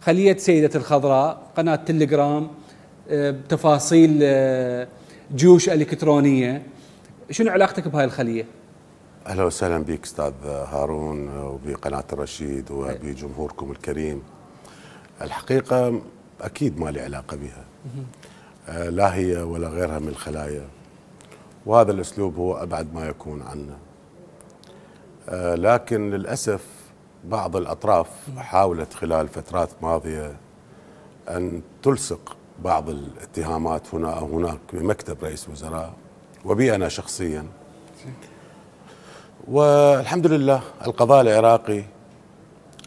خلية سيدة الخضراء قناة تليجرام آه، تفاصيل آه، جيوش إلكترونية شنو علاقتك بهاي الخلية؟ أهلا وسهلا بك أستاذ هارون وبقناة الرشيد وبجمهوركم الكريم. الحقيقة أكيد ما لي علاقة بها. آه، لا هي ولا غيرها من الخلايا. وهذا الأسلوب هو أبعد ما يكون عنا. آه، لكن للأسف بعض الأطراف حاولت خلال فترات ماضية أن تلصق بعض الاتهامات هنا أو هناك بمكتب رئيس الوزراء وبي أنا شخصيا. والحمد لله القضاء العراقي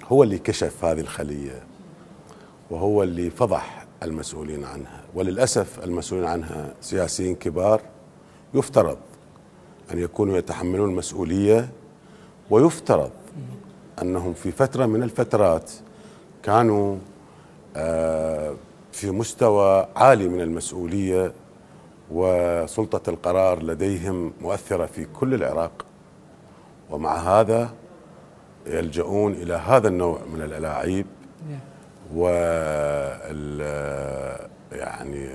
هو اللي كشف هذه الخلية وهو اللي فضح المسؤولين عنها. وللأسف المسؤولين عنها سياسيين كبار يفترض أن يكونوا يتحملون المسؤولية ويفترض أنهم في فترة من الفترات كانوا آه، في مستوى عالي من المسؤولية وسلطة القرار لديهم مؤثرة في كل العراق. ومع هذا يلجؤون إلى هذا النوع من الألاعيب. و يعني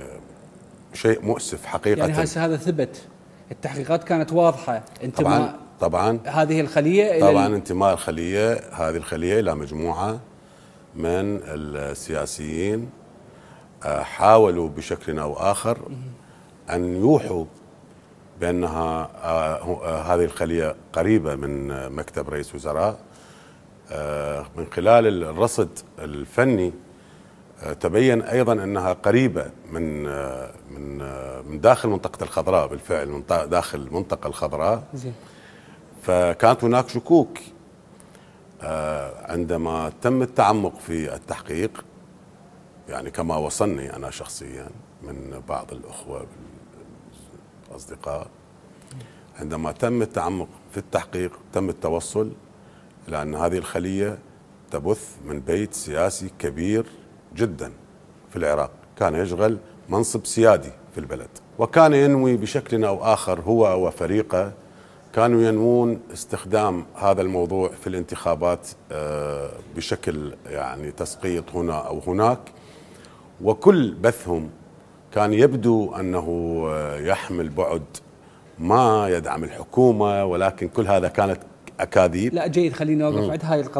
شيء مؤسف حقيقة. يعني هسه هذا ثبت. التحقيقات كانت واضحة. انتماء طبعا. هذه الخلية إلى طبعا انتماء الخلية هذه الخلية إلى مجموعة من السياسيين آه، حاولوا بشكل أو آخر أن يوحوا بأنها آه، آه، هذه الخلية قريبة من مكتب رئيس وزراء. من خلال الرصد الفني تبين أيضا أنها قريبة من من من داخل منطقة الخضراء بالفعل من داخل المنطقة الخضراء. زين. فكانت هناك شكوك عندما تم التعمق في التحقيق يعني كما وصلني أنا شخصيا من بعض الأخوة الاصدقاء عندما تم التعمق في التحقيق تم التوصل إلى أن هذه الخلية تبث من بيت سياسي كبير جدا في العراق. كان يشغل منصب سيادي في البلد وكان ينوي بشكل أو آخر هو وفريقه كانوا ينوون استخدام هذا الموضوع في الانتخابات آه، بشكل يعني تسقيط هنا أو هناك. وكل بثهم كان يبدو أنه آه، يحمل بعد ما يدعم الحكومة ولكن كل هذا كانت أكاذيب. لا جيد خليني أوقف عند هاي القضية.